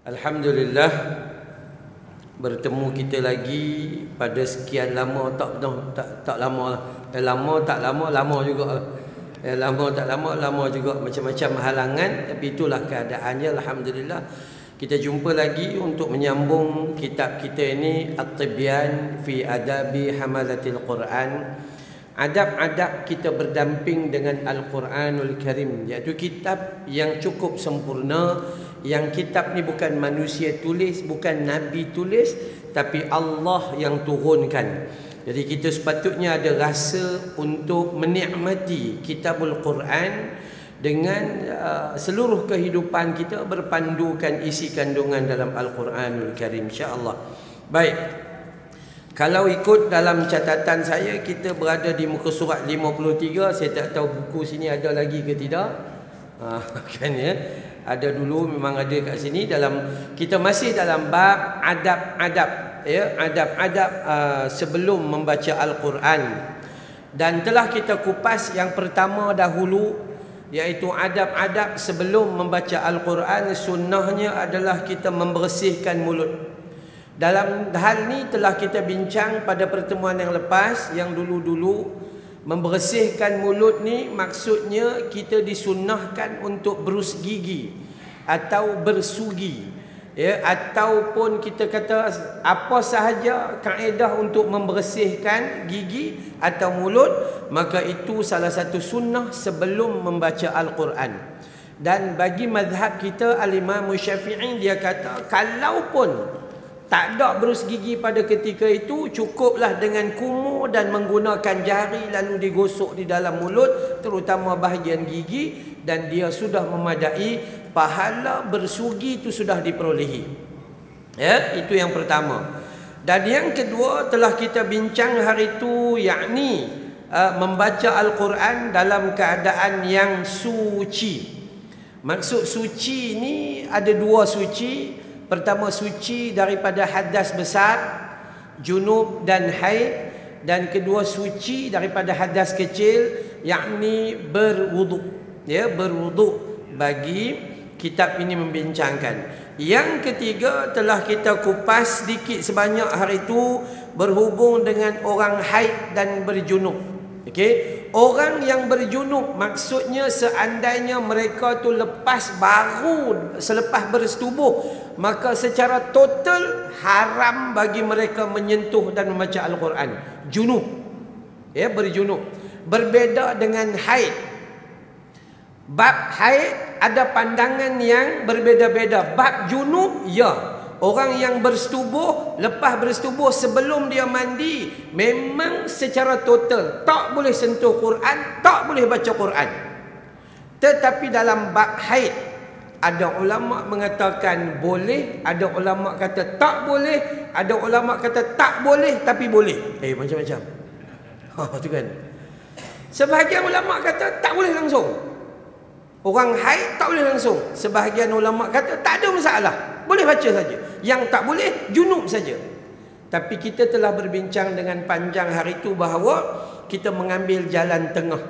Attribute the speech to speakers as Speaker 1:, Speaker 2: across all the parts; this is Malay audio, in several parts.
Speaker 1: Alhamdulillah bertemu kita lagi pada sekian lama tak tahu tak tak lama lah. Eh, lama tak lama lama juga. Eh, lama tak lama lama juga macam-macam halangan tapi itulah keadaannya alhamdulillah. Kita jumpa lagi untuk menyambung kitab kita ini At-Tibyan fi Adabi Hamalatil Quran. Adab-adab kita berdamping dengan Al-Quranul Karim iaitu kitab yang cukup sempurna yang kitab ni bukan manusia tulis, bukan nabi tulis, tapi Allah yang turunkan. Jadi kita sepatutnya ada rasa untuk menikmati kitabul Quran dengan uh, seluruh kehidupan kita berpandukan isi kandungan dalam Al-Quranul Karim insya-Allah. Baik. Kalau ikut dalam catatan saya kita berada di muka surat 53, saya tak tahu buku sini ada lagi ke tidak. Ha, kan ya ada dulu memang ada kat sini dalam kita masih dalam bab adab-adab ya adab-adab uh, sebelum membaca al-Quran. Dan telah kita kupas yang pertama dahulu iaitu adab-adab sebelum membaca al-Quran sunnahnya adalah kita membersihkan mulut. Dalam hal ni telah kita bincang pada pertemuan yang lepas yang dulu-dulu Membersihkan mulut ni maksudnya kita disunnahkan untuk berus gigi atau bersugi. Ya ataupun kita kata apa sahaja kaedah untuk membersihkan gigi atau mulut maka itu salah satu sunnah sebelum membaca al-Quran. Dan bagi mazhab kita al-Imam Syafi'i dia kata kalaupun tak ada berus gigi pada ketika itu cukuplah dengan kumur dan menggunakan jari lalu digosok di dalam mulut terutama bahagian gigi dan dia sudah memadai pahala bersugi itu sudah diperolehi. Ya, itu yang pertama. Dan yang kedua telah kita bincang hari itu yakni uh, membaca al-Quran dalam keadaan yang suci. Maksud suci ini ada dua suci. Pertama suci daripada hadas besar, junub dan haid dan kedua suci daripada hadas kecil yakni berwuduk. Ya, berwuduk bagi kitab ini membincangkan. Yang ketiga telah kita kupas sedikit sebanyak hari itu berhubung dengan orang haid dan berjunub. Okey. Orang yang berjunub maksudnya seandainya mereka tu lepas baru selepas bersetubuh maka secara total haram bagi mereka menyentuh dan membaca al-Quran. Junub. Ya, berjunub. Berbeza dengan haid. Bab haid ada pandangan yang berbeza-beza. Bab junub ya. Orang yang bersetubuh Lepas bersetubuh sebelum dia mandi Memang secara total Tak boleh sentuh Quran Tak boleh baca Quran. Tetapi dalam bab haid Ada ulama mengatakan boleh Ada ulama kata tak boleh Ada ulama kata tak boleh Tapi boleh. Eh macam-macam. Ha tu kan. Sebahagian ulama kata tak boleh langsung Orang haid tak boleh langsung Sebahagian ulama kata tak ada masalah Boleh baca saja yang tak boleh junub saja. Tapi kita telah berbincang dengan panjang hari itu bahawa kita mengambil jalan tengah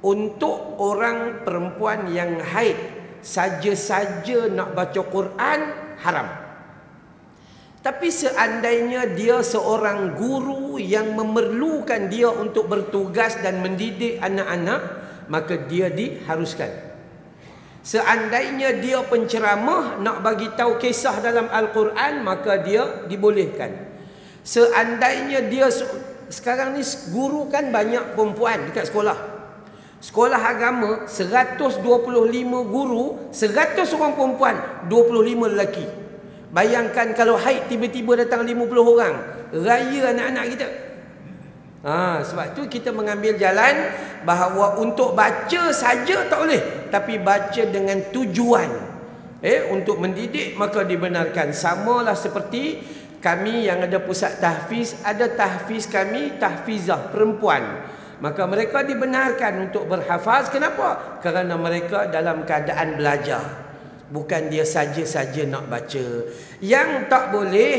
Speaker 1: untuk orang perempuan yang haid saja-saja nak baca Quran haram. Tapi seandainya dia seorang guru yang memerlukan dia untuk bertugas dan mendidik anak-anak, maka dia diharuskan. Seandainya dia penceramah nak bagi tahu kisah dalam Al-Quran maka dia dibolehkan. Seandainya dia sekarang ni guru kan banyak perempuan dekat sekolah. Sekolah agama 125 guru, 100 orang perempuan, 25 lelaki. Bayangkan kalau haid tiba-tiba datang 50 orang, raya anak-anak kita. Ha, sebab tu kita mengambil jalan bahawa untuk baca saja tak boleh, tapi baca dengan tujuan. Eh, untuk mendidik maka dibenarkan. Samalah seperti kami yang ada pusat tahfiz, ada tahfiz kami tahfizah perempuan. Maka mereka dibenarkan untuk berhafaz. Kenapa? Kerana mereka dalam keadaan belajar. Bukan dia saja-saja nak baca. Yang tak boleh,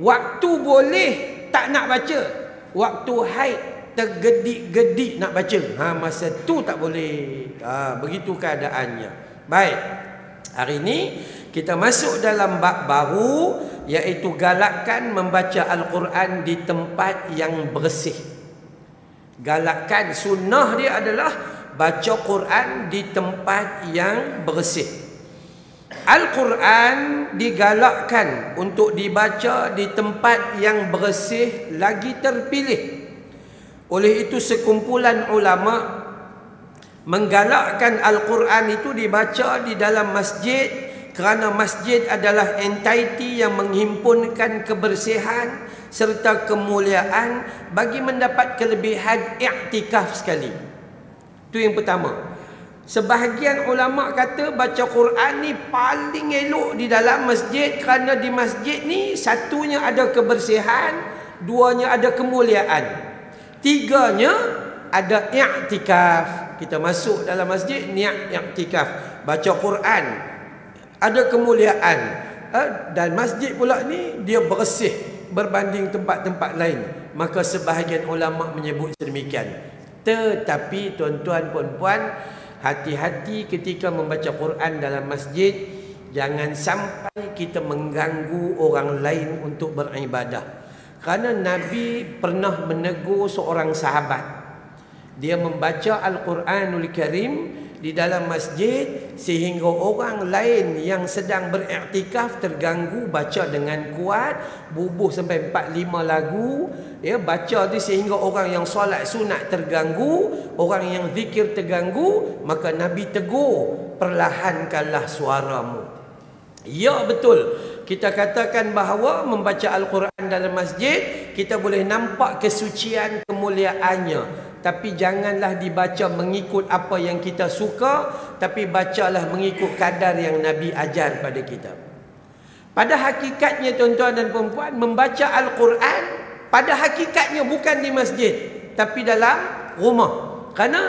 Speaker 1: waktu boleh tak nak baca waktu haid tergedik-gedik nak baca. Ha masa tu tak boleh. Ha begitu keadaannya. Baik. Hari ini Kita masuk dalam bab baru iaitu galakkan membaca Al-Quran di tempat yang bersih. Galakkan sunnah dia adalah baca Quran di tempat yang bersih. Al-Quran digalakkan untuk dibaca di tempat yang bersih lagi terpilih. Oleh itu sekumpulan ulama menggalakkan Al-Quran itu dibaca di dalam masjid kerana masjid adalah entiti yang menghimpunkan kebersihan serta kemuliaan bagi mendapat kelebihan iktikaf sekali. Itu yang pertama. Sebahagian ulama kata baca Quran ni paling elok di dalam masjid kerana di masjid ni satunya ada kebersihan, duanya ada kemuliaan. Tiganya ada iktikaf. Kita masuk dalam masjid niat iktikaf, baca Quran, ada kemuliaan eh, dan masjid pula ni dia bersih berbanding tempat-tempat lain maka sebahagian ulama menyebut sedemikian tetapi tuan-tuan puan-puan hati-hati ketika membaca Quran dalam masjid. Jangan sampai kita mengganggu orang lain untuk beribadah. Kerana Nabi pernah menegur seorang sahabat. Dia membaca Al-Quranul Karim di dalam masjid sehingga orang lain yang sedang beriktikaf terganggu baca dengan kuat bubuh sampai 4 5 lagu ya baca tu sehingga orang yang solat sunat terganggu orang yang zikir terganggu maka nabi tegur perlahankanlah suaramu. Ya betul. Kita katakan bahawa membaca al-Quran dalam masjid kita boleh nampak kesucian kemuliaannya tapi janganlah dibaca mengikut apa yang kita suka tapi bacalah mengikut kadar yang Nabi ajar pada kita. Pada hakikatnya tuan-tuan dan puan membaca Al-Quran pada hakikatnya bukan di masjid tapi dalam rumah. Kerana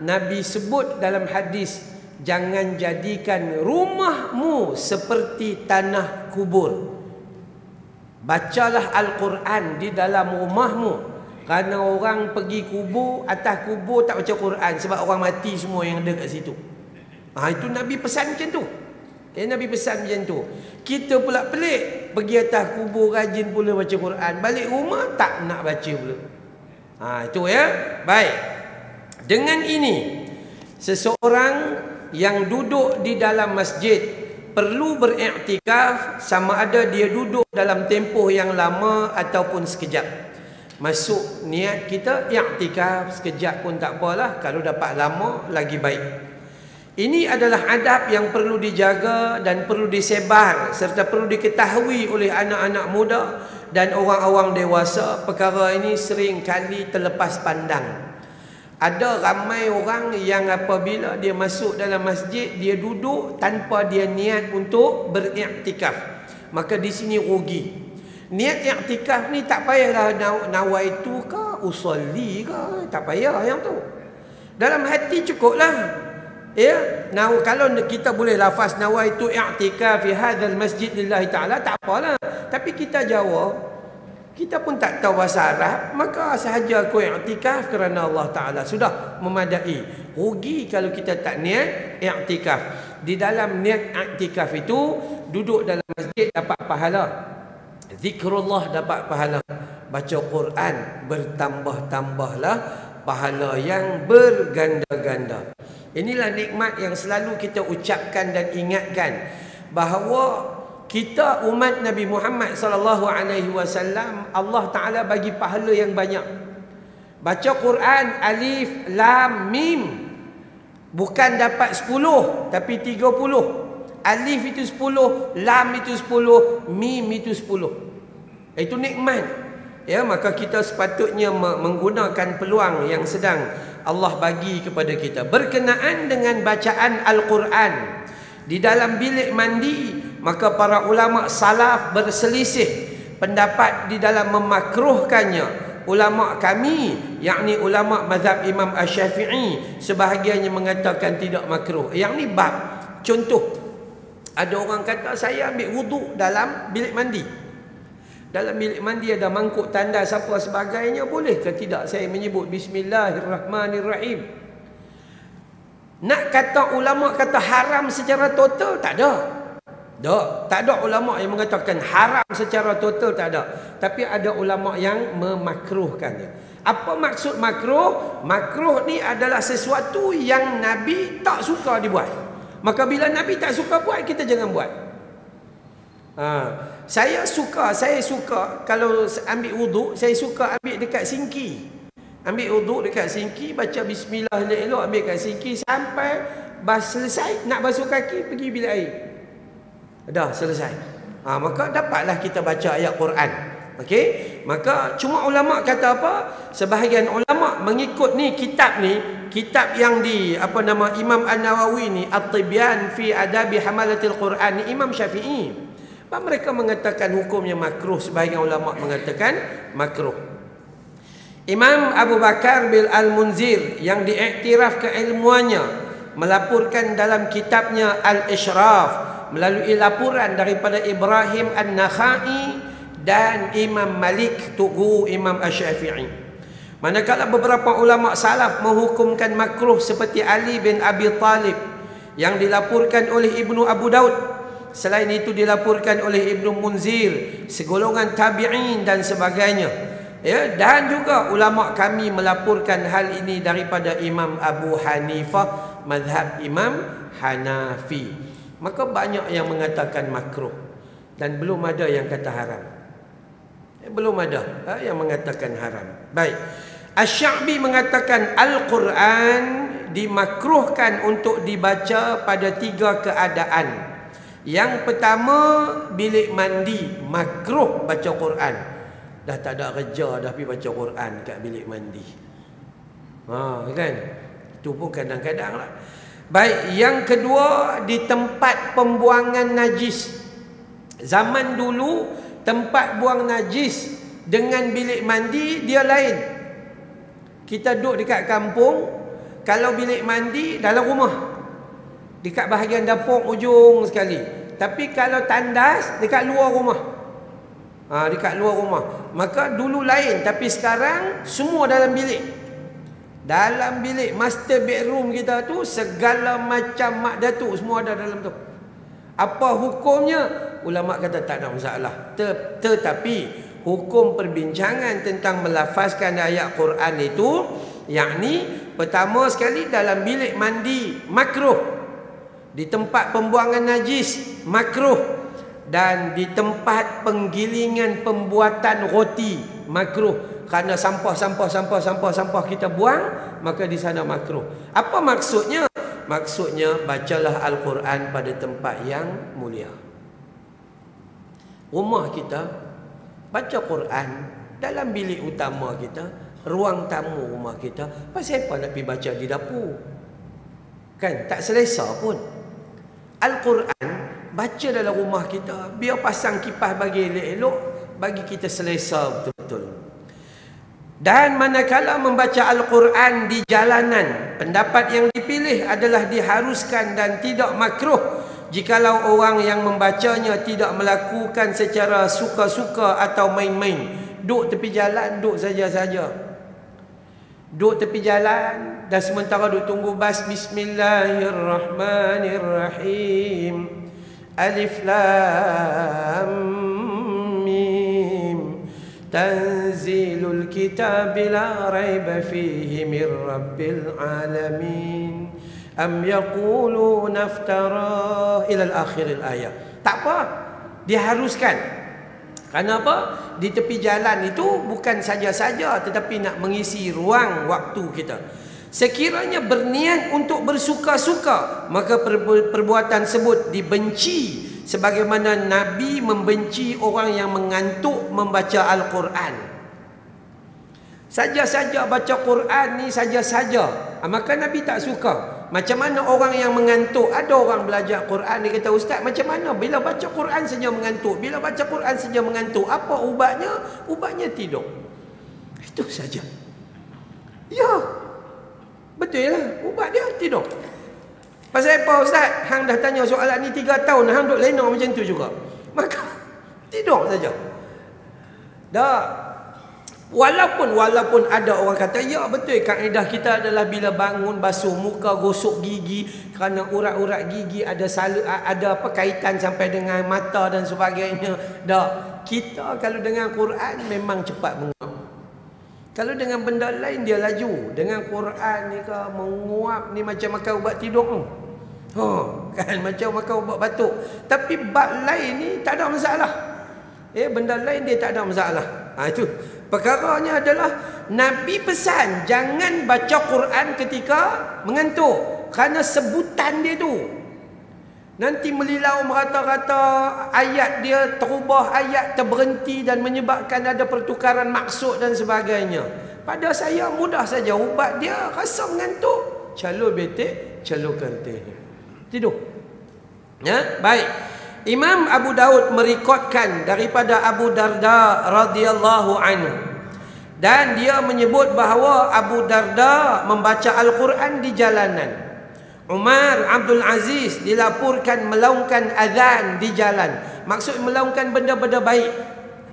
Speaker 1: Nabi sebut dalam hadis jangan jadikan rumahmu seperti tanah kubur. Bacalah Al-Quran di dalam rumahmu kerana orang pergi kubur, atas kubur tak baca Quran sebab orang mati semua yang ada kat situ. Ha, itu Nabi pesan macam tu. Eh, Nabi pesan macam tu. Kita pula pelik. Pergi atas kubur rajin pula baca Quran. Balik rumah tak nak baca pula. Ha, itu ya. Baik. Dengan ini, seseorang yang duduk di dalam masjid perlu beriktikaf sama ada dia duduk dalam tempoh yang lama ataupun sekejap masuk niat kita i'tikaf sekejap pun tak apalah. Kalau dapat lama lagi baik. Ini adalah adab yang perlu dijaga dan perlu disebar serta perlu diketahui oleh anak-anak muda dan orang-orang dewasa. Perkara ini sering kali terlepas pandang. Ada ramai orang yang apabila dia masuk dalam masjid dia duduk tanpa dia niat untuk beriktikaf maka di sini rugi Niat i'tikaf ni tak payahlah nawaitu ke usolli ke tak payah yang tu. Dalam hati cukuplah. Ya, nah, kalau kita boleh lafaz nawaitu i'tikaf fi hadzal masjid lillahi taala tak apalah. Tapi kita jawab kita pun tak tahu bahasa Arab, maka sahaja aku i'tikaf kerana Allah taala sudah memadai. Rugi kalau kita tak niat i'tikaf. Di dalam niat i'tikaf itu duduk dalam masjid dapat pahala. Zikrullah dapat pahala. Baca Quran Bertambah-tambahlah Pahala yang berganda-ganda. Inilah nikmat yang selalu kita ucapkan dan ingatkan Bahawa kita umat Nabi Muhammad sallallahu alaihi wasallam Allah Taala bagi pahala yang banyak. Baca Quran alif lam mim. Bukan dapat 10 tapi Alif itu sepuluh, lam itu sepuluh, mim itu sepuluh. Itu nikmat. Ya, maka kita sepatutnya menggunakan peluang yang sedang Allah bagi kepada kita. Berkenaan dengan bacaan Al-Quran. Di dalam bilik mandi maka para ulama salaf berselisih pendapat di dalam memakruhkannya. Ulama kami yakni ulama mazhab Imam Asy-Syafi'i sebahagiannya mengatakan tidak makruh. Yang ni bab contoh ada orang kata saya ambil wuduk dalam bilik mandi. Dalam bilik mandi ada mangkuk tanda siapa sebagainya boleh ke tidak saya menyebut bismillahirrahmanirrahim. Nak kata ulama kata haram secara total tak ada. Tak, tak ada ulama yang mengatakan haram secara total tak ada. Tapi ada ulama yang memakruhkannya. Apa maksud makruh? Makruh ni adalah sesuatu yang Nabi tak suka dibuat. Maka bila Nabi tak suka buat, kita jangan buat. Ha. Saya suka, saya suka kalau ambil wuduk, saya suka ambil dekat sinki. Ambil wuduk dekat sinki, baca bismillah elok-elok ambil dekat sinki sampai bas selesai nak basuh kaki pergi bilik air. Dah selesai. Ha, maka dapatlah kita baca ayat Quran. Okey? Maka cuma ulama kata apa? Sebahagian ulama mengikut ni kitab ni, kitab yang di apa nama Imam An-Nawawi ni, At-Tibyan fi Adabi Hamalatil Quran ni Imam Syafi'i. Apa mereka mengatakan hukumnya makruh, sebahagian ulama mengatakan makruh. Imam Abu Bakar bil Al-Munzir yang diiktiraf keilmuannya melaporkan dalam kitabnya Al-Ishraf melalui laporan daripada Ibrahim An-Nakhai dan Imam Malik Tugu Imam Asy-Syafi'i. Manakala beberapa ulama salaf menghukumkan makruh seperti Ali bin Abi Talib yang dilaporkan oleh Ibnu Abu Daud. Selain itu dilaporkan oleh Ibnu Munzir, segolongan tabi'in dan sebagainya. Ya, dan juga ulama kami melaporkan hal ini daripada Imam Abu Hanifah, mazhab Imam Hanafi. Maka banyak yang mengatakan makruh dan belum ada yang kata haram. Eh, belum ada ha, yang mengatakan haram. Baik. Asy-Sya'bi mengatakan Al-Quran dimakruhkan untuk dibaca pada tiga keadaan. Yang pertama bilik mandi makruh baca Quran. Dah tak ada kerja dah pergi baca Quran kat bilik mandi. Ha kan? Itu pun kadang-kadang lah. Baik, yang kedua di tempat pembuangan najis. Zaman dulu tempat buang najis dengan bilik mandi dia lain. Kita duduk dekat kampung, kalau bilik mandi dalam rumah. Dekat bahagian dapur ujung sekali. Tapi kalau tandas dekat luar rumah. Ha, dekat luar rumah. Maka dulu lain tapi sekarang semua dalam bilik. Dalam bilik master bedroom kita tu segala macam mak datuk semua ada dalam tu. Apa hukumnya? Ulama kata tak ada masalah. Tetapi hukum perbincangan tentang melafazkan ayat Quran itu yakni pertama sekali dalam bilik mandi makruh. Di tempat pembuangan najis makruh dan di tempat penggilingan pembuatan roti makruh kerana sampah sampah sampah sampah sampah kita buang maka di sana makruh apa maksudnya maksudnya bacalah al-Quran pada tempat yang mulia. Rumah kita baca Quran dalam bilik utama kita ruang tamu rumah kita. Pasal apa nak pergi baca di dapur. Kan? Tak selesa pun. al-Quran baca dalam rumah kita. Biar pasang kipas bagi elok-elok bagi kita selesa betul-betul dan manakala membaca Al-Quran di jalanan, pendapat yang dipilih adalah diharuskan dan tidak makruh jikalau orang yang membacanya tidak melakukan secara suka-suka atau main-main. Duk tepi jalan, duk saja-saja. Duk tepi jalan dan sementara duk tunggu bas Bismillahirrahmanirrahim. Alif Lam تنزيل الكتاب لا ريب فيه من رب العالمين أم يقولون افترى إلى الآخر الآية tak apa diharuskan kenapa di tepi jalan itu bukan saja-saja tetapi nak mengisi ruang waktu kita sekiranya berniat untuk bersuka-suka maka perbuatan tersebut dibenci sebagaimana Nabi membenci orang yang mengantuk membaca Al-Quran. Saja-saja baca Quran ni saja-saja. Ah, maka Nabi tak suka. Macam mana orang yang mengantuk? Ada orang belajar Quran dia kata ustaz macam mana bila baca Quran saja mengantuk? Bila baca Quran saja mengantuk, apa ubatnya? Ubatnya tidur. Itu saja. Ya. Betul lah. Ubat dia tidur. Pasal apa Ustaz? Hang dah tanya soalan ni tiga tahun. Hang duduk lena macam tu juga. Maka tidur saja. Dah. Walaupun walaupun ada orang kata ya betul kaedah kita adalah bila bangun basuh muka gosok gigi kerana urat-urat gigi ada salu, ada apa kaitan sampai dengan mata dan sebagainya. Dak. Kita kalau dengan Quran memang cepat menguap. Kalau dengan benda lain dia laju. Dengan Quran ni ke menguap ni macam makan ubat tidur. Ha, kan macam makan ubat batuk. Tapi bab lain ni tak ada masalah. Eh benda lain dia tak ada masalah. Ha itu. Perkaranya adalah Nabi pesan jangan baca Quran ketika mengantuk kerana sebutan dia tu nanti melilau merata-rata ayat dia terubah ayat terberhenti dan menyebabkan ada pertukaran maksud dan sebagainya. Pada saya mudah saja ubat dia rasa mengantuk, calon betik, calon kertih. Tidur. Ya, baik. Imam Abu Daud merekodkan daripada Abu Darda radhiyallahu anhu dan dia menyebut bahawa Abu Darda membaca Al-Quran di jalanan. Umar Abdul Aziz dilaporkan melaungkan azan di jalan. Maksud melaungkan benda-benda baik.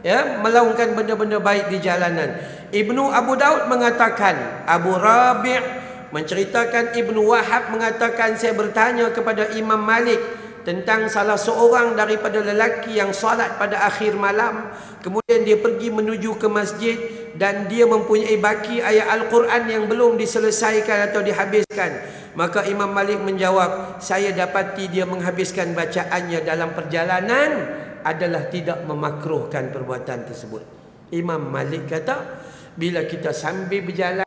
Speaker 1: Ya, melaungkan benda-benda baik di jalanan. Ibnu Abu Daud mengatakan, Abu Rabi' menceritakan Ibnu Wahab mengatakan saya bertanya kepada Imam Malik tentang salah seorang daripada lelaki yang salat pada akhir malam. Kemudian dia pergi menuju ke masjid dan dia mempunyai baki ayat al-Quran yang belum diselesaikan atau dihabiskan. Maka Imam Malik menjawab saya dapati dia menghabiskan bacaannya dalam perjalanan adalah tidak memakruhkan perbuatan tersebut. Imam Malik kata bila kita sambil berjalan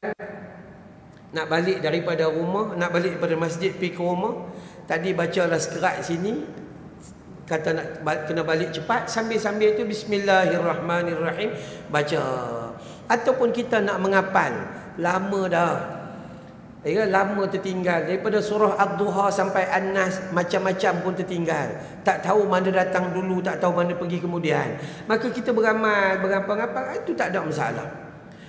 Speaker 1: nak balik daripada rumah nak balik daripada masjid pergi ke rumah Tadi bacalah sekerat sini kata nak kena balik cepat sambil-sambil itu bismillahirrahmanirrahim baca. Ataupun kita nak mengapal lama dah. Ya lama tertinggal. Daripada surah ad-duha sampai an-nas macam-macam pun tertinggal. Tak tahu mana datang dulu tak tahu mana pergi kemudian. Maka kita beramal berapa-apa itu tak ada masalah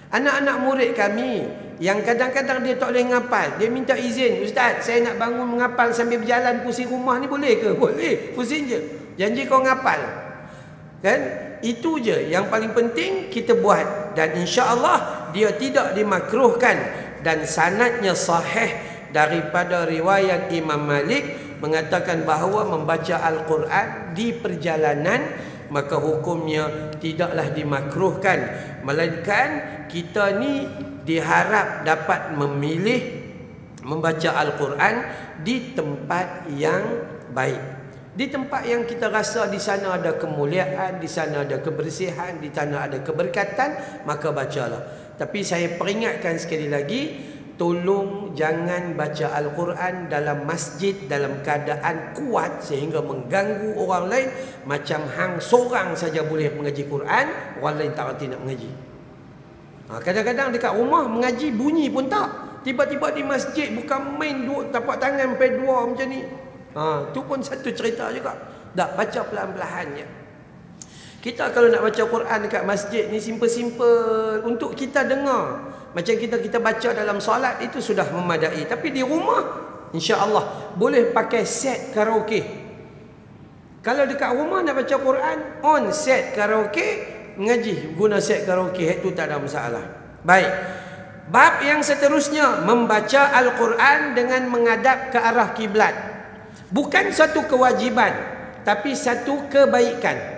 Speaker 1: Anak-anak murid kami yang kadang-kadang dia tak boleh ngapal, dia minta izin, "Ustaz, saya nak bangun mengapal sambil berjalan pusing rumah ni boleh ke?" Boleh, pusing je. Janji kau ngapal. Kan? Itu je yang paling penting kita buat dan insya-Allah dia tidak dimakruhkan dan sanadnya sahih daripada riwayat Imam Malik mengatakan bahawa membaca al-Quran di perjalanan maka hukumnya tidaklah dimakruhkan melainkan kita ni diharap dapat memilih membaca al-Quran di tempat yang baik. Di tempat yang kita rasa di sana ada kemuliaan, di sana ada kebersihan, di sana ada keberkatan, maka bacalah. Tapi saya peringatkan sekali lagi, tolong jangan baca Al-Quran dalam masjid dalam keadaan kuat sehingga mengganggu orang lain. Macam hang seorang saja boleh mengaji Quran orang lain tak nak mengaji ha, kadang-kadang dekat rumah mengaji bunyi pun tak. Tiba-tiba di masjid bukan main dua tapak tangan sampai dua macam ni. Ha, tu pun satu cerita juga. Tak baca pelan-pelannya kita kalau nak baca Quran dekat masjid ni simple-simple untuk kita dengar. Macam kita kita baca dalam solat itu sudah memadai. Tapi di rumah insya-Allah boleh pakai set karaoke. Kalau dekat rumah nak baca Quran, on set karaoke, ngaji guna set karaoke itu tak ada masalah. Baik. Bab yang seterusnya membaca Al-Quran dengan menghadap ke arah kiblat. Bukan satu kewajiban, tapi satu kebaikan.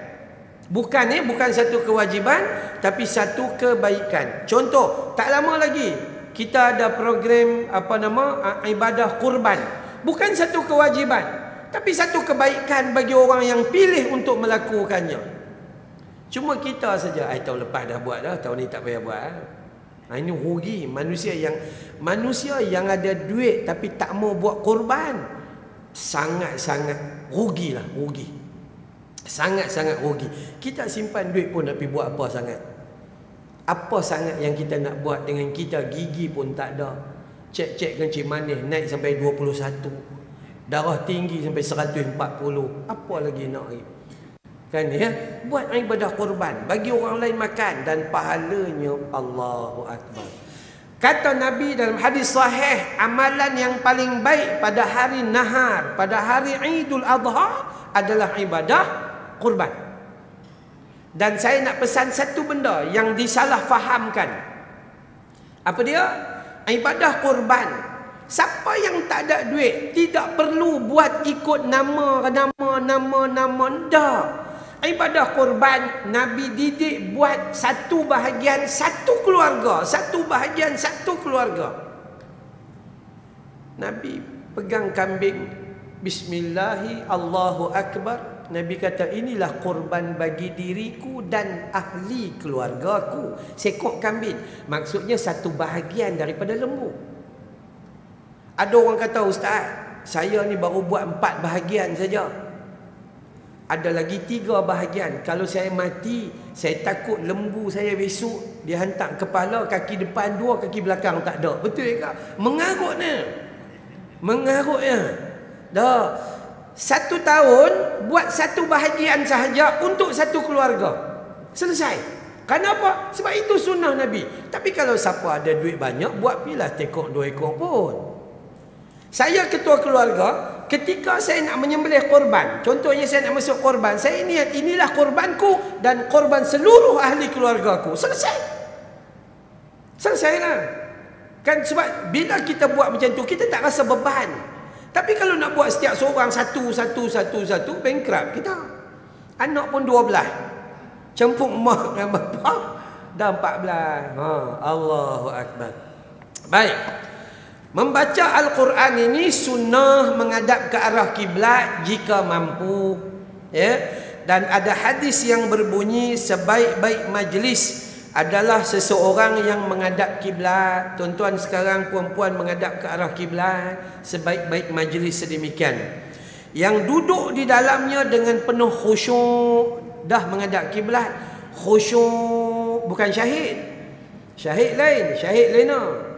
Speaker 1: Bukan eh, bukan satu kewajiban tapi satu kebaikan. Contoh, tak lama lagi kita ada program apa nama ibadah kurban. Bukan satu kewajiban tapi satu kebaikan bagi orang yang pilih untuk melakukannya. Cuma kita saja, ai tahun lepas dah buat dah, tahun ni tak payah buat. Ha, ini rugi manusia yang manusia yang ada duit tapi tak mau buat kurban. Sangat-sangat rugilah, rugi. Sangat-sangat rugi. Kita simpan duit pun tapi buat apa sangat? Apa sangat yang kita nak buat dengan kita gigi pun tak ada. Cek-cek kencing manis naik sampai 21. Darah tinggi sampai 140. Apa lagi nak? Kan ya? Buat ibadah korban. Bagi orang lain makan. Dan pahalanya Allahu Akbar. Kata Nabi dalam hadis sahih. Amalan yang paling baik pada hari nahar. Pada hari Idul Adha adalah ibadah kurban. Dan saya nak pesan satu benda yang disalah fahamkan. Apa dia? Ibadah kurban. Siapa yang tak ada duit tidak perlu buat ikut nama nama nama nama dah. Ibadah kurban Nabi didik buat satu bahagian satu keluarga, satu bahagian satu keluarga. Nabi pegang kambing Bismillahi Allahu Akbar. Nabi kata inilah korban bagi diriku dan ahli keluargaku. Sekok kambing. Maksudnya satu bahagian daripada lembu. Ada orang kata Ustaz Saya ni baru buat empat bahagian saja Ada lagi tiga bahagian Kalau saya mati Saya takut lembu saya besok Dia hantar kepala kaki depan dua kaki belakang tak ada Betul ke? Mengarut ni Mengarutnya Dah. Satu tahun buat satu bahagian sahaja untuk satu keluarga. Selesai. Kenapa? Sebab itu sunnah Nabi. Tapi kalau siapa ada duit banyak, buat pilah tekok dua ekor pun. Saya ketua keluarga, ketika saya nak menyembelih korban, contohnya saya nak masuk korban, saya ini inilah korbanku dan korban seluruh ahli keluargaku. Selesai. Selesailah. Kan sebab bila kita buat macam tu, kita tak rasa beban. Tapi kalau nak buat setiap seorang satu, satu, satu, satu, bankrupt kita. Anak pun dua belah. Cempuk mak dengan bapa. Dah empat belah. Ha, Allahu Akbar. Baik. Membaca Al-Quran ini sunnah menghadap ke arah kiblat jika mampu. Ya. Dan ada hadis yang berbunyi sebaik-baik majlis adalah seseorang yang menghadap kiblat. Tuan-tuan sekarang puan-puan menghadap ke arah kiblat sebaik-baik majlis sedemikian. Yang duduk di dalamnya dengan penuh khusyuk dah menghadap kiblat. Khusyuk bukan syahid. Syahid lain, syahid lain ah.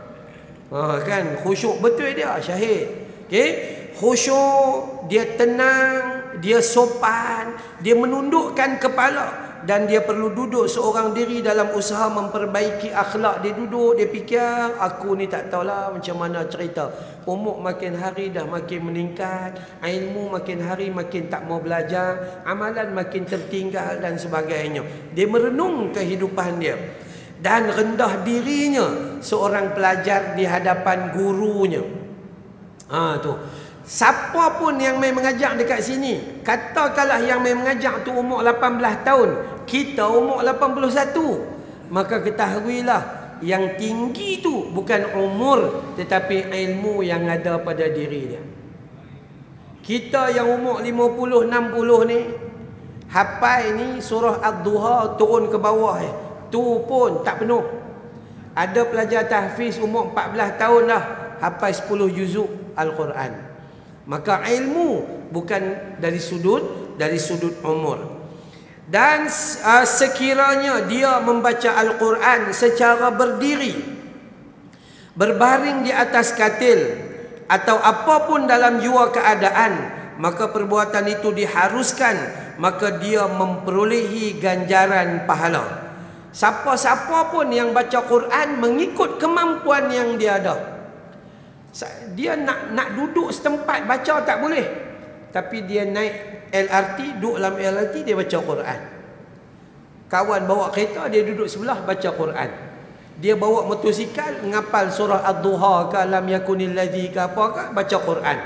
Speaker 1: Ha, kan? Khusyuk betul dia syahid. Okey. Khusyuk, dia tenang, dia sopan, dia menundukkan kepala dan dia perlu duduk seorang diri dalam usaha memperbaiki akhlak. Dia duduk dia fikir aku ni tak tahulah macam mana cerita. Umur makin hari dah makin meningkat ilmu makin hari makin tak mau belajar amalan makin tertinggal dan sebagainya. Dia merenung kehidupan dia dan rendah dirinya. Seorang pelajar di hadapan gurunya. Ha tu. Siapa pun yang main mengajar dekat sini Katakanlah yang main mengajar tu umur 18 tahun Kita umur 81 Maka ketahuilah Yang tinggi tu bukan umur Tetapi ilmu yang ada pada diri dia. Kita yang umur 50-60 ni Hapai ni surah Ad-Duha turun ke bawah eh. Tu pun tak penuh Ada pelajar tahfiz umur 14 tahun dah Hapai 10 juzuk Al-Quran Maka ilmu bukan dari sudut dari sudut umur. Dan uh, sekiranya dia membaca Al-Quran secara berdiri berbaring di atas katil atau apapun dalam jua keadaan maka perbuatan itu diharuskan maka dia memperolehi ganjaran pahala. Siapa-siapa pun yang baca Quran mengikut kemampuan yang dia ada. Dia nak nak duduk setempat baca tak boleh. Tapi dia naik LRT duduk dalam LRT dia baca Quran. Kawan bawa kereta dia duduk sebelah baca Quran. Dia bawa motosikal ngapal surah ad-duha ke lam yakunil ladzi ke apa ke baca Quran.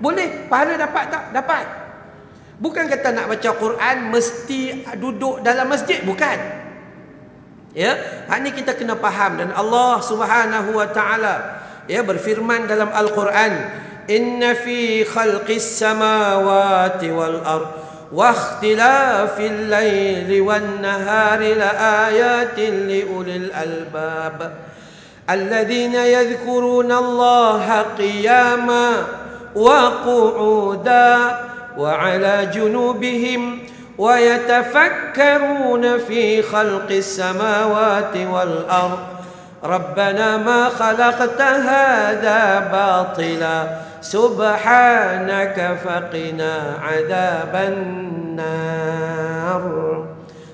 Speaker 1: Boleh? Pahala dapat tak? Dapat. Bukan kata nak baca Quran mesti duduk dalam masjid. Bukan ya hak ni kita kena faham dan Allah Subhanahu wa taala ya berfirman dalam Al-Quran inna fi khalqis samawati wal ard wa ikhtilafil laili wan nahari la ayatin li ulil albab الذين يذكرون الله قياما وقعودا وعلى جنوبهم ويتفكرون في خلق السماوات والأرض ربنا ما خلقت هذا باطلا سبحانك فقنا عذاب النار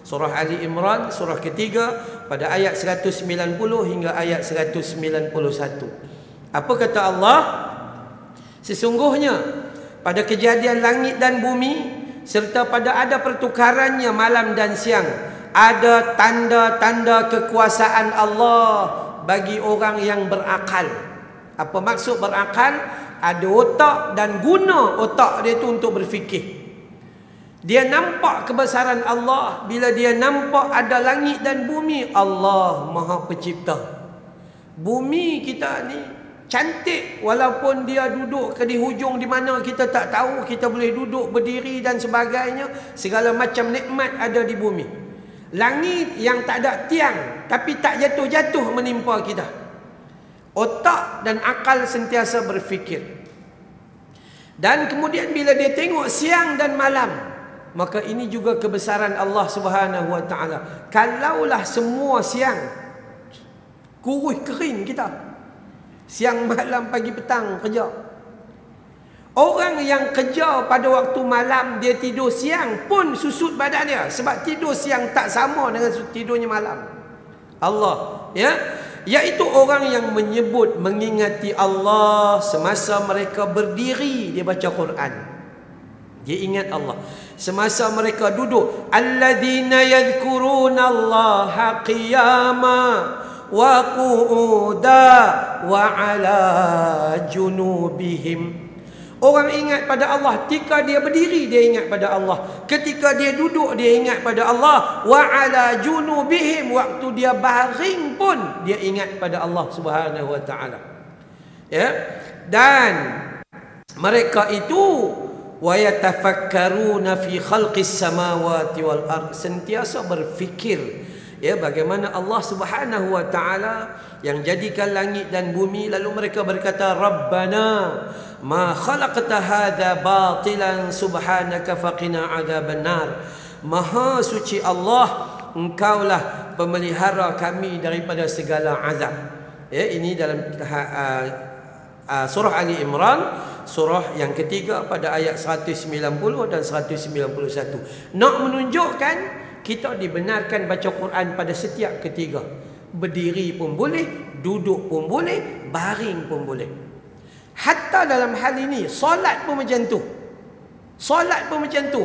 Speaker 1: Surah Ali Imran surah ketiga pada ayat 190 hingga ayat 191. Apa kata Allah? Sesungguhnya pada kejadian langit dan bumi serta pada ada pertukarannya malam dan siang ada tanda-tanda kekuasaan Allah bagi orang yang berakal. Apa maksud berakal? Ada otak dan guna otak dia tu untuk berfikir. Dia nampak kebesaran Allah bila dia nampak ada langit dan bumi Allah Maha Pencipta. Bumi kita ni cantik walaupun dia duduk ke di hujung di mana kita tak tahu kita boleh duduk berdiri dan sebagainya segala macam nikmat ada di bumi. Langit yang tak ada tiang tapi tak jatuh-jatuh menimpa kita. Otak dan akal sentiasa berfikir. Dan kemudian bila dia tengok siang dan malam maka ini juga kebesaran Allah Subhanahu wa taala kalaulah semua siang kurus kering kita siang malam pagi petang kerja. Orang yang kerja pada waktu malam dia tidur siang pun susut badan dia. Sebab tidur siang tak sama dengan tidurnya malam. Allah ya? Iaitu orang yang menyebut mengingati Allah semasa mereka berdiri. Dia baca Quran. Dia ingat Allah. Semasa mereka duduk. Alladzina yadhkuruna allaha qiyama wa qu'uda wa ala junubihim. Orang ingat pada Allah ketika dia berdiri dia ingat pada Allah. Ketika dia duduk dia ingat pada Allah. Wa ala junubihim waktu dia baring pun dia ingat pada Allah Subhanahu wa taala. Ya? Dan mereka itu wa yatafakkaruna fi khalqis samawati wal ard sentiasa berfikir ya bagaimana Allah Subhanahu wa taala yang jadikan langit dan bumi lalu mereka berkata rabbana ma khalaqta hadha batilan subhanaka faqina adzaban nar maha suci Allah engkaulah pemelihara kami daripada segala azab. Ya ini dalam uh, uh, surah ali imran surah yang ketiga pada ayat 190 dan 191 nak menunjukkan kita dibenarkan baca Quran pada setiap ketiga. Berdiri pun boleh duduk pun boleh baring pun boleh. Hatta dalam hal ini solat pun macam tu. Solat pun macam tu.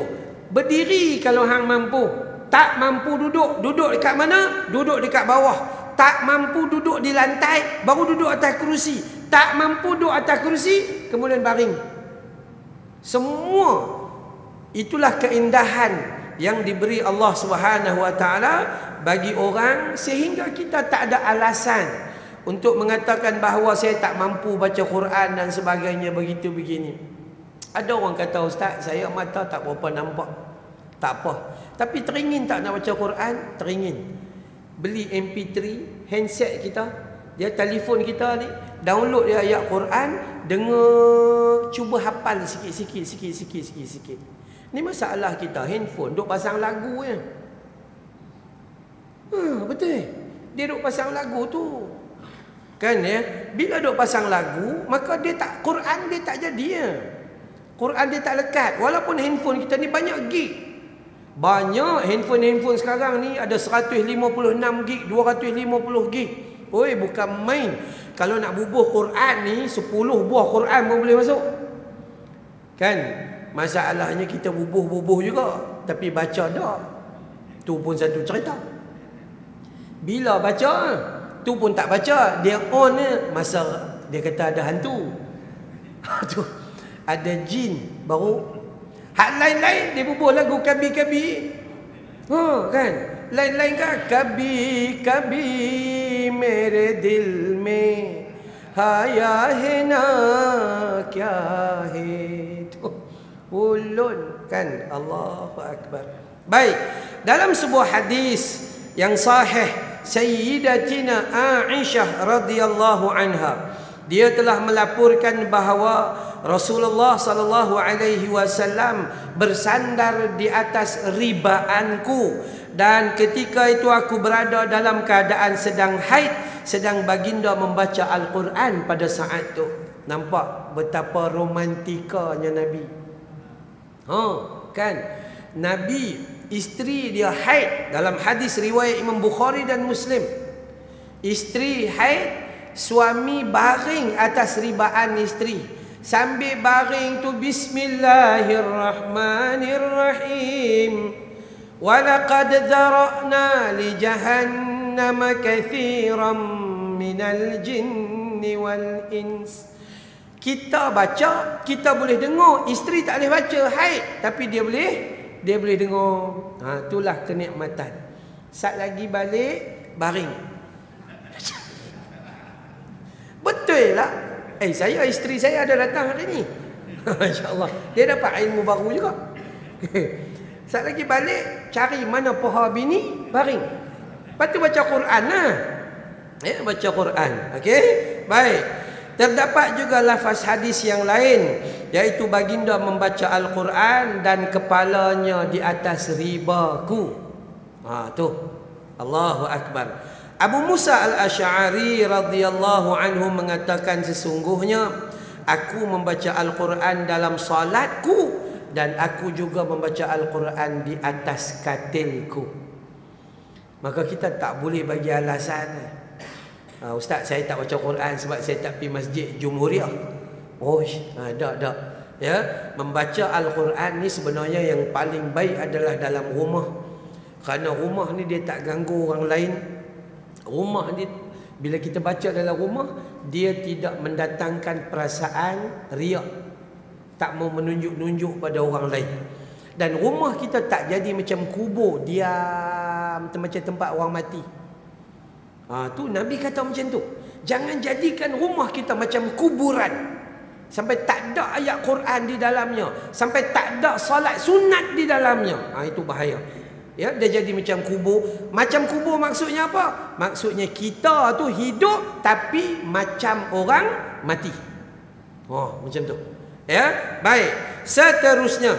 Speaker 1: Berdiri kalau hang mampu. Tak mampu duduk duduk dekat mana? Duduk dekat bawah. Tak mampu duduk di lantai baru duduk atas kerusi. Tak mampu duduk atas kerusi kemudian baring. Semua itulah keindahan yang diberi Allah Subhanahu wa taala bagi orang sehingga kita tak ada alasan untuk mengatakan bahawa saya tak mampu baca Quran dan sebagainya begitu begini. Ada orang kata ustaz saya mata tak berapa nampak. Tak apa. Tapi teringin tak nak baca Quran? Teringin beli MP3 handset kita dia telefon kita ni download dia ayat Quran dengar cuba hafal sikit-sikit sikit-sikit sikit-sikit ni masalah kita handphone duk pasang lagu ya ha, betul dia duk pasang lagu tu kan ya bila duk pasang lagu maka dia tak Quran dia tak jadi ya Quran dia tak lekat walaupun handphone kita ni banyak gig banyak handphone-handphone sekarang ni ada 156 gig, 250 gig. Oi, bukan main. Kalau nak bubuh Quran ni 10 buah Quran pun boleh masuk. Kan? Masalahnya kita bubuh-bubuh juga, tapi baca tak. Tu pun satu cerita. Bila baca, tu pun tak baca, dia on masa dia kata ada hantu. tu ada jin baru Hak lain-lain dia bubuh lagu kabi-kabi. Ha kan? Lain-lain kan kabi kabi mere dil me haya na kya hai ulun kan? Allahu akbar. Baik, dalam sebuah hadis yang sahih Sayyidatina Aisyah radhiyallahu anha dia telah melaporkan bahawa Rasulullah sallallahu alaihi wasallam bersandar di atas ribaanku. Dan ketika itu aku berada dalam keadaan sedang haid sedang baginda membaca al-Quran pada saat itu. Nampak betapa romantikanya nabi ha kan? Nabi isteri dia haid. Dalam hadis riwayat Imam Bukhari dan Muslim. Isteri haid suami baring atas ribaan isteri. Sambil baring tu Bismillahirrahmanirrahim. Walaqad zara'na li jahannam katsiran minal jinni wal ins kita baca kita boleh dengar. Isteri tak boleh baca haid tapi dia boleh dia boleh dengar. Ha itulah kenikmatan. Sat lagi balik baring. Betul lah. Eh saya isteri saya ada datang hari ni. Insyaallah. Dia dapat ilmu baru juga. Sat lagi balik cari mana pohon bini baring. Lepas tu baca Quran lah. Ya baca Quran. Okey? Baik terdapat juga lafaz hadis yang lain iaitu baginda membaca al-Quran dan kepalanya di atas ribaku. Ha tu. Allahu akbar. Abu Musa al-Asy'ari radhiyallahu anhu mengatakan sesungguhnya aku membaca al-Quran dalam salatku dan aku juga membaca al-Quran di atas katilku. Maka kita tak boleh bagi alasan Uh, Ustaz saya tak baca Quran sebab saya tak pergi masjid Jumhuriyah. Oh, uh, dak dak. Ya, membaca Al-Quran ni sebenarnya yang paling baik adalah dalam rumah. Kerana rumah ni dia tak ganggu orang lain. Rumah ni bila kita baca dalam rumah, dia tidak mendatangkan perasaan riak. Tak mau menunjuk-nunjuk pada orang lain. Dan rumah kita tak jadi macam kubur, diam macam tempat orang mati. Ha, tu Nabi kata macam tu. Jangan jadikan rumah kita macam kuburan. Sampai tak ada ayat Quran di dalamnya. Sampai tak ada solat sunat di dalamnya. Ha, itu bahaya. Ya, dia jadi macam kubur. Macam kubur maksudnya apa? Maksudnya kita tu hidup tapi macam orang mati. Oh, macam tu. Ya, baik. Seterusnya.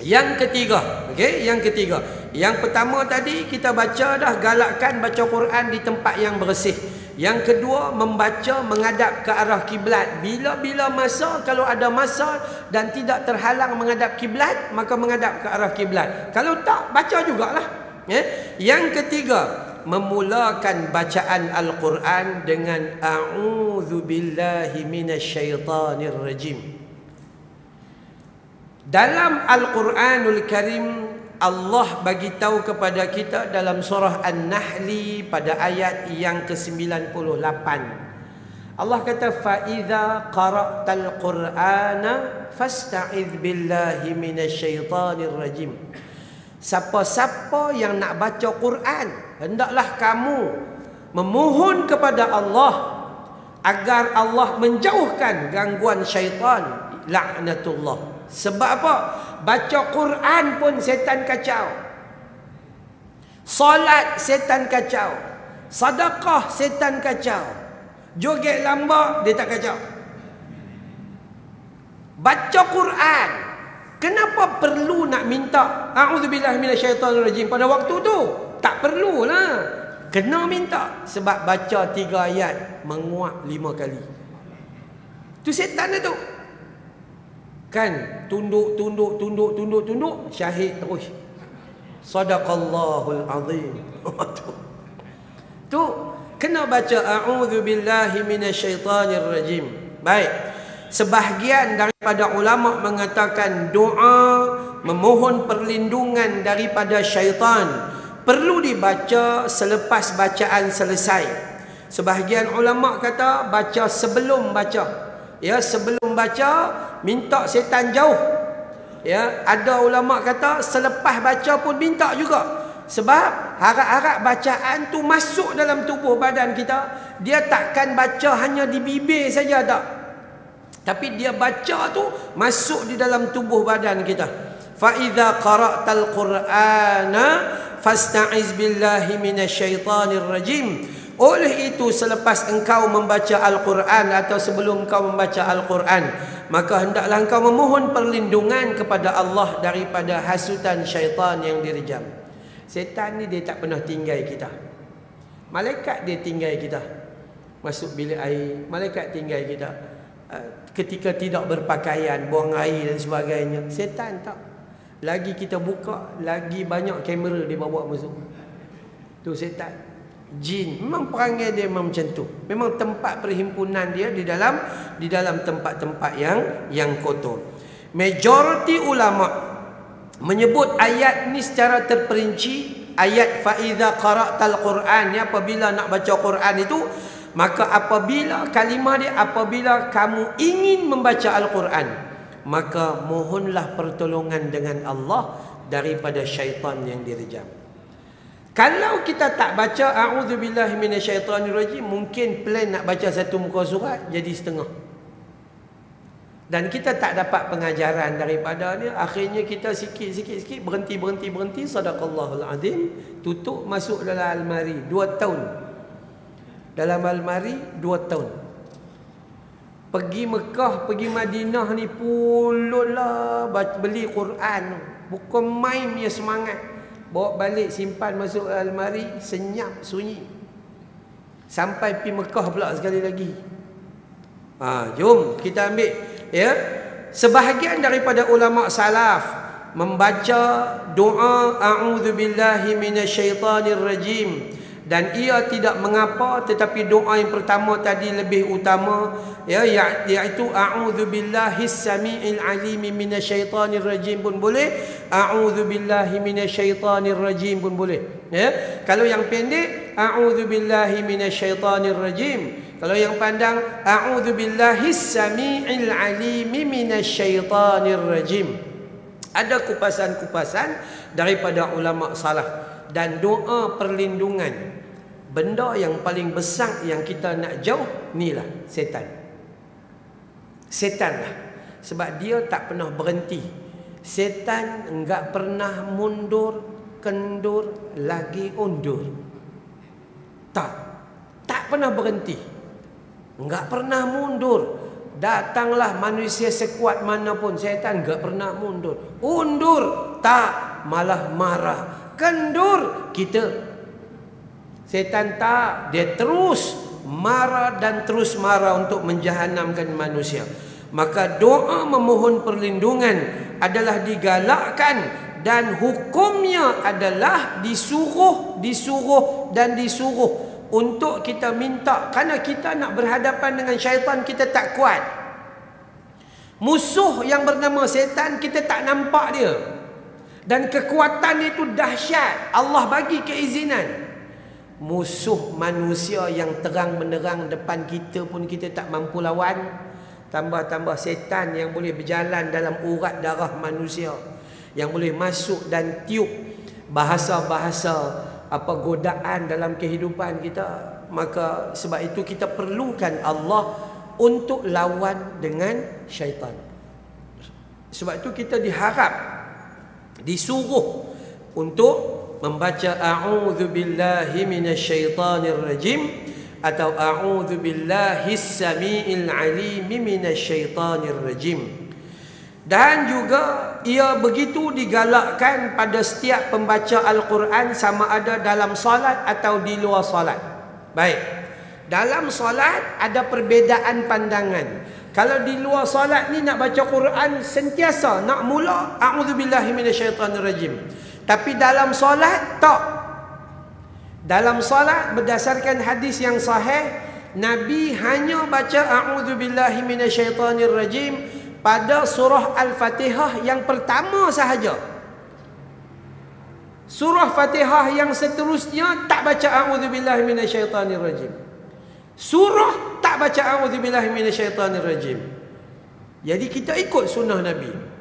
Speaker 1: Yang ketiga, okey, yang ketiga. Yang pertama tadi kita baca dah galakkan baca Quran di tempat yang bersih. Yang kedua membaca menghadap ke arah kiblat. Bila-bila masa kalau ada masa dan tidak terhalang menghadap kiblat, maka menghadap ke arah kiblat. Kalau tak baca jugalah. Ya. Yang ketiga, memulakan bacaan Al-Quran dengan a'udzubillahi minasyaitonirrajim. Dalam Al-Quranul Karim Allah bagi tahu kepada kita dalam surah An-Nahli pada ayat yang ke-98. Allah kata fa iza qara'tal Qur'ana fasta'iz billahi minasyaitonir rajim. Siapa-siapa yang nak baca Quran, hendaklah kamu memohon kepada Allah agar Allah menjauhkan gangguan syaitan laknatullah. Sebab apa? Baca Quran pun setan kacau. Salat setan kacau. Sedekah setan kacau. Joget lamba dia tak kacau. Baca Quran. Kenapa perlu nak minta a'udzubillahi minasyaitonirrajim pada waktu tu? Tak perlulah. Kena minta sebab baca tiga ayat menguat lima kali. Tu setan tu. Kan tunduk tunduk tunduk tunduk tunduk syahid terus. Sadaqallahul azim. tu. tu kena baca a'udzu billahi minasyaitonir rajim. Baik. Sebahagian daripada ulama mengatakan doa memohon perlindungan daripada syaitan perlu dibaca selepas bacaan selesai. Sebahagian ulama kata baca sebelum baca ya sebelum baca minta setan jauh. Ya ada ulama kata selepas baca pun minta juga. Sebab harap-harap bacaan tu masuk dalam tubuh badan kita dia takkan baca hanya di bibir saja tak. Tapi dia baca tu masuk di dalam tubuh badan kita. Fa idza qara'tal qur'ana fasta'iz billahi minasyaitonir rajim oleh itu selepas engkau membaca Al-Quran atau sebelum engkau membaca Al-Quran maka hendaklah engkau memohon perlindungan kepada Allah daripada hasutan syaitan yang direjam. Setan ni dia tak pernah tinggal kita. Malaikat dia tinggal kita. Masuk bilik air, malaikat tinggal kita. Uh, ketika tidak berpakaian, buang air dan sebagainya. Setan tak. Lagi kita buka, lagi banyak kamera dia bawa masuk. Tu setan jin. Memang perangai dia memang macam tu. Memang tempat perhimpunan dia di dalam di dalam tempat-tempat yang yang kotor. Majoriti ulama menyebut ayat ni secara terperinci ayat faiza qara'tal quran ya apabila nak baca Quran itu maka apabila kalimah dia apabila kamu ingin membaca al-Quran maka mohonlah pertolongan dengan Allah daripada syaitan yang direjam kalau kita tak baca a'udzubillahi minasyaitonirrajim mungkin plan nak baca satu muka surat jadi setengah. Dan kita tak dapat pengajaran daripada dia akhirnya kita sikit sikit berhenti berhenti berhenti. Sadaqallahul azim. Tutup masuk dalam almari dua tahun. Dalam almari dua tahun. Pergi Mekah pergi Madinah ni pulutlah beli Quran. Bukan main punya semangat bawa balik simpan masuk almari senyap sunyi. Sampai pergi Mekah pula sekali lagi. Ha, jom kita ambil ya. Sebahagian daripada ulama salaf membaca doa a'udzubillahi minasyaitonir rajim dan ia tidak mengapa tetapi doa yang pertama tadi lebih utama ya iaitu a'udzubillahi samiil alim minasyaitonir rajim pun boleh a'udzubillahi minasyaitonir rajim pun boleh ya kalau yang pendek a'udzubillahi minasyaitonir rajim kalau yang pandang a'udzu billahi samiil alim minasyaitonir rajim. Ada kupasan-kupasan daripada ulama salaf dan doa perlindungan. Benda yang paling besar yang kita nak jauh nilah setan. Setan lah. Sebab dia tak pernah berhenti. Setan enggak pernah mundur, kendur, lagi undur. Tak. Tak pernah berhenti. Enggak pernah mundur. Datanglah manusia sekuat mana pun syaitan enggak pernah mundur. Undur tak malah marah. Kendur kita. Syaitan tak dia terus marah dan terus marah untuk menjahanamkan manusia. Maka doa memohon perlindungan adalah digalakkan dan hukumnya adalah disuruh, disuruh dan disuruh untuk kita minta kerana kita nak berhadapan dengan syaitan kita tak kuat. Musuh yang bernama setan kita tak nampak dia. Dan kekuatan itu dahsyat. Allah bagi keizinan musuh manusia yang terang menerang depan kita pun kita tak mampu lawan. Tambah-tambah setan yang boleh berjalan dalam urat darah manusia. Yang boleh masuk dan tiup bahasa-bahasa apa godaan dalam kehidupan kita. Maka sebab itu kita perlukan Allah untuk lawan dengan syaitan. Sebab itu kita diharap disuruh untuk membaca a'udzu billahi minasyaitonir rajim atau a'udzu billahi samiil alim minasyaitonir rajim dan juga ia begitu digalakkan pada setiap pembaca Al-Quran sama ada dalam solat atau di luar solat. Baik. Dalam solat ada perbezaan pandangan. Kalau di luar solat ni nak baca Quran sentiasa nak mula a'udzubillahi minasyaitonirrajim. Tapi dalam solat tak. Dalam solat berdasarkan hadis yang sahih Nabi hanya baca a'udzubillahi minasyaitonirrajim pada surah Al-Fatihah yang pertama sahaja. Surah Fatihah yang seterusnya tak baca a'udzubillahi minasyaitonirrajim. Surah tak baca a'udzubillahi minasyaitonirrajim. Jadi kita ikut sunnah Nabi.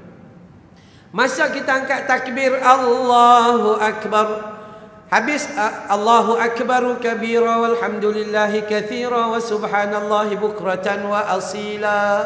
Speaker 1: Masa kita angkat takbir Allahu akbar. Habis Allahu akbaru kabira walhamdulillahi kathira wa subhanallahi bukratan wa asila.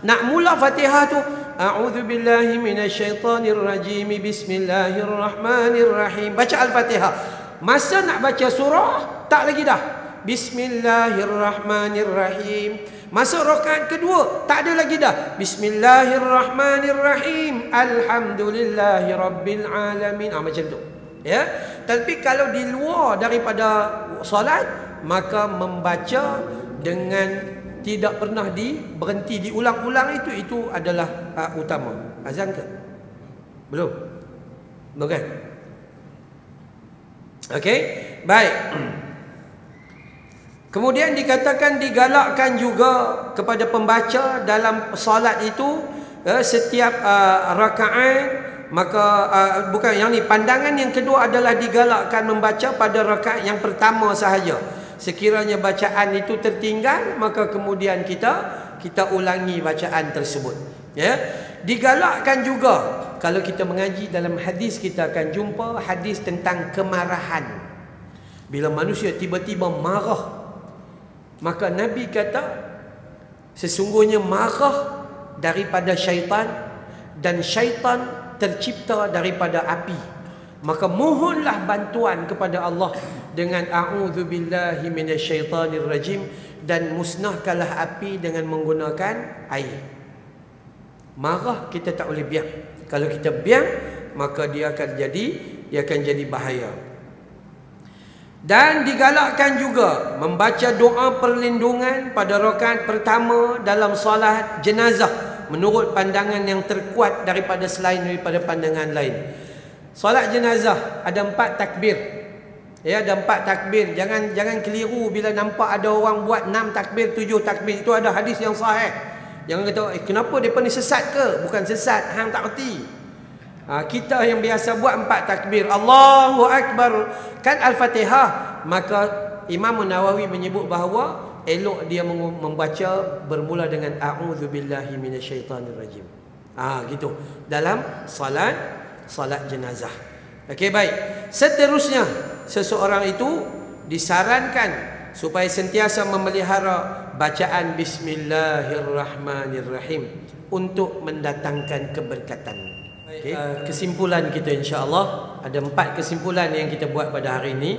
Speaker 1: Nak mula Fatihah tu A'udzu billahi minasyaitonir rajim Bismillahirrahmanirrahim. Baca Al-Fatihah. Masa nak baca surah Tak lagi dah. Bismillahirrahmanirrahim Masa rakaat kedua Tak ada lagi dah Bismillahirrahmanirrahim Alhamdulillahirrabbilalamin ah, Macam tu Ya, tapi kalau di luar daripada solat maka membaca dengan tidak pernah di berhenti diulang-ulang itu itu adalah uh, utama. Azan ke? Belum. Belum kan? Okey. Baik. Kemudian dikatakan digalakkan juga kepada pembaca dalam solat itu uh, setiap uh, rakaat maka uh, bukan yang ni pandangan yang kedua adalah digalakkan membaca pada rakaat yang pertama sahaja. Sekiranya bacaan itu tertinggal maka kemudian kita kita ulangi bacaan tersebut ya. Digalakkan juga kalau kita mengaji dalam hadis kita akan jumpa hadis tentang kemarahan. Bila manusia tiba-tiba marah maka nabi kata sesungguhnya marah daripada syaitan dan syaitan tercipta daripada api. Maka mohonlah bantuan kepada Allah dengan a'udzubillahi minasyaitonirrajim dan musnahkanlah api dengan menggunakan air. Marah kita tak boleh biar kalau kita biar maka dia akan jadi dia akan jadi bahaya dan digalakkan juga membaca doa perlindungan pada rakaat pertama dalam solat jenazah menurut pandangan yang terkuat daripada selain daripada pandangan lain. Solat jenazah ada empat takbir. Ya, ada empat takbir. Jangan jangan keliru bila nampak ada orang buat enam takbir, tujuh takbir. Itu ada hadis yang sahih. Jangan kata, eh, kenapa mereka ni sesat ke? Bukan sesat, hang tak erti. Ha, kita yang biasa buat empat takbir. Allahu Akbar. Kan Al-Fatihah. Maka Imam Nawawi menyebut bahawa elok dia membaca bermula dengan a'udzubillahi minasyaitonirrajim. Ah ha, gitu. Dalam salat salat jenazah. Okey baik. Seterusnya seseorang itu disarankan supaya sentiasa memelihara bacaan bismillahirrahmanirrahim untuk mendatangkan keberkatan. Okay. Uh, kesimpulan kita insya-Allah. Ada empat kesimpulan yang kita buat pada hari ini.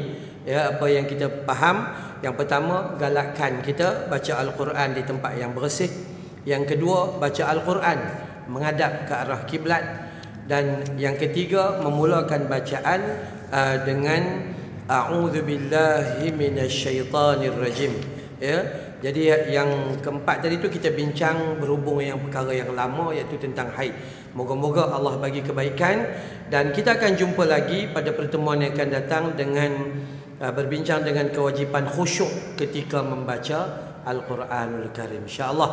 Speaker 1: Ya apa yang kita faham. Yang pertama galakkan kita baca al-Quran di tempat yang bersih. Yang kedua baca al-Quran menghadap ke arah kiblat. Dan yang ketiga memulakan bacaan uh, dengan a'udzubillahi minasyaitonirrajim ya jadi yang keempat tadi tu kita bincang berhubung yang perkara yang lama iaitu tentang haid. Moga-moga Allah bagi kebaikan dan kita akan jumpa lagi pada pertemuan yang akan datang dengan Uh, berbincang dengan kewajipan khusyuk ketika membaca Al-Quranul Karim. InsyaAllah.